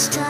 Stop. time